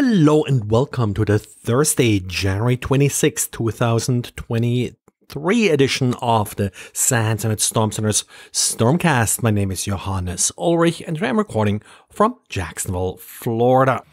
Hello and welcome to the Thursday, January 26, 2023 edition of the SANS Internet Storm Center's Stormcast. My name is Johannes Ulrich and I'm recording from Jacksonville, Florida.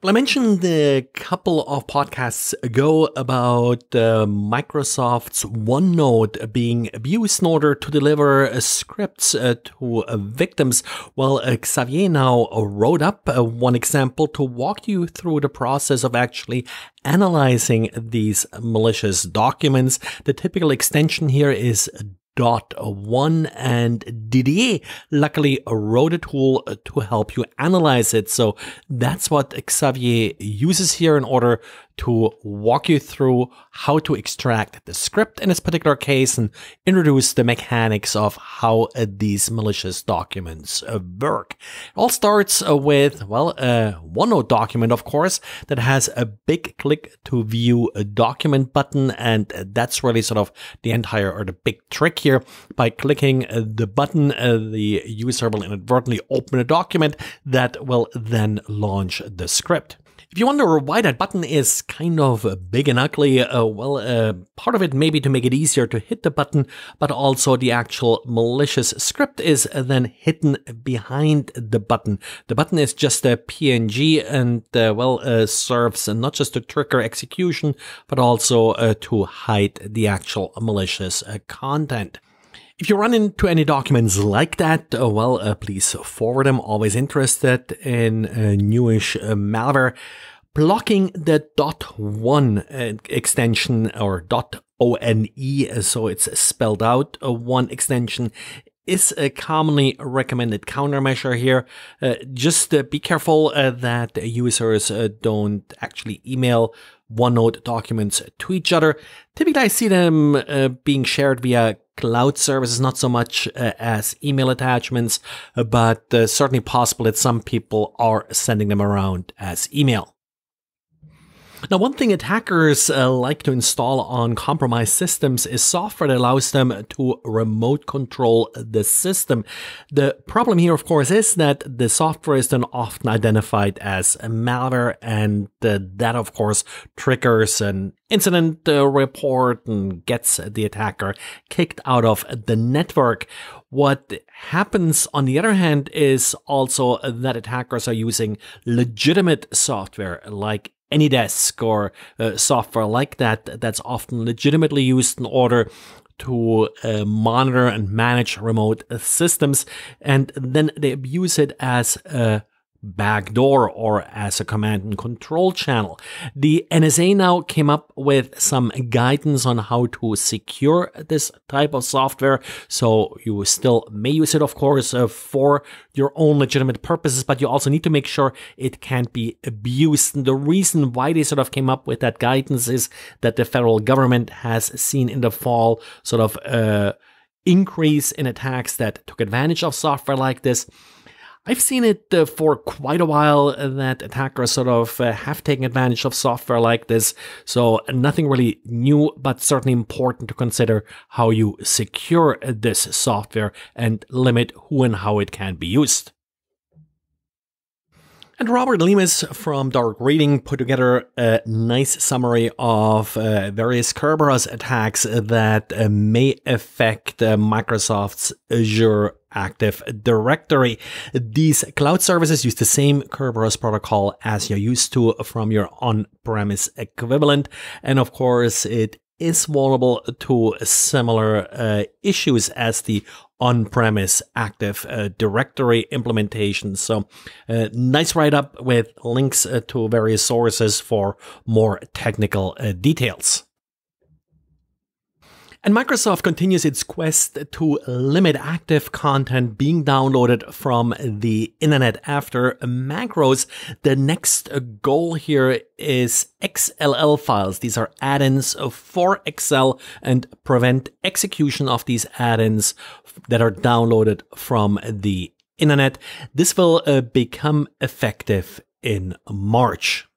Well, I mentioned a couple of podcasts ago about uh, Microsoft's OneNote being abused in order to deliver uh, scripts uh, to uh, victims. Well, uh, Xavier now wrote up uh, one example to walk you through the process of actually analyzing these malicious documents. The typical extension here is dot one and Didier luckily wrote a tool uh, to help you analyze it. So that's what Xavier uses here in order to walk you through how to extract the script in this particular case and introduce the mechanics of how uh, these malicious documents uh, work. It all starts uh, with, well, a OneNote document, of course, that has a big click to view a document button. And that's really sort of the entire or the big trick here. By clicking uh, the button, uh, the user will inadvertently open a document that will then launch the script. If you wonder why that button is kind of big and ugly, uh, well, uh, part of it may be to make it easier to hit the button, but also the actual malicious script is then hidden behind the button. The button is just a PNG and, uh, well, uh, serves not just to trigger execution, but also uh, to hide the actual malicious uh, content. If you run into any documents like that, uh, well, uh, please forward them. Always interested in uh, newish uh, malware. Blocking the dot .one uh, extension or dot .one, so it's spelled out, one extension is a commonly recommended countermeasure here. Uh, just uh, be careful uh, that users don't actually email OneNote documents to each other. Typically, I see them uh, being shared via cloud services, not so much uh, as email attachments, but uh, certainly possible that some people are sending them around as email. Now, one thing attackers uh, like to install on compromised systems is software that allows them to remote control the system. The problem here, of course, is that the software is then often identified as malware, and uh, that, of course, triggers an incident uh, report and gets the attacker kicked out of the network. What happens, on the other hand, is also that attackers are using legitimate software like AnyDesk or uh, software like that that's often legitimately used in order to uh, monitor and manage remote systems. And then they abuse it as a backdoor or as a command and control channel. The NSA now came up with some guidance on how to secure this type of software. So you still may use it, of course, uh, for your own legitimate purposes, but you also need to make sure it can't be abused. And the reason why they sort of came up with that guidance is that the federal government has seen in the fall sort of uh, increase in attacks that took advantage of software like this. I've seen it uh, for quite a while that attackers sort of uh, have taken advantage of software like this. So nothing really new, but certainly important to consider how you secure this software and limit who and how it can be used. And Robert Lemos from Dark Reading put together a nice summary of uh, various Kerberos attacks that uh, may affect uh, Microsoft's Azure Active Directory. These cloud services use the same Kerberos protocol as you're used to from your on-premise equivalent. And of course, it is vulnerable to similar uh, issues as the on-premise Active uh, Directory implementation. So, uh, nice write-up with links uh, to various sources for more technical uh, details. And Microsoft continues its quest to limit active content being downloaded from the internet after macros. The next goal here is XLL files. These are add-ins for Excel and prevent execution of these add-ins that are downloaded from the internet. This will uh, become effective in March.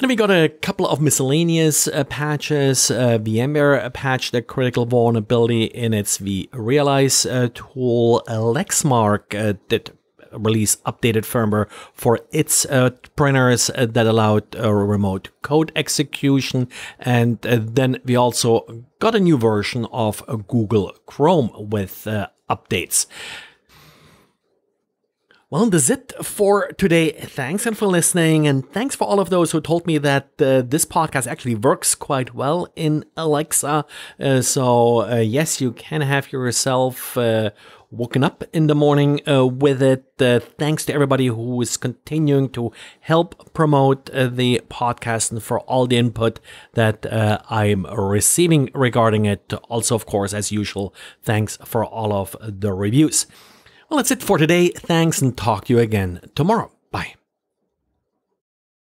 And we got a couple of miscellaneous uh, patches. Uh, VMware patched a critical vulnerability in its vRealize uh, tool. Lexmark uh, did release updated firmware for its uh, printers uh, that allowed remote code execution. And then we also got a new version of Google Chrome with updates. Well, that's it for today. Thanks and for listening, and thanks for all of those who told me that uh, this podcast actually works quite well in Alexa. Uh, so uh, yes, you can have yourself uh, woken up in the morning uh, with it. Uh, thanks to everybody who is continuing to help promote the podcast and for all the input that I'm receiving regarding it. Also, of course, as usual, thanks for all of the reviews. Well, that's it for today. Thanks and talk to you again tomorrow. Bye.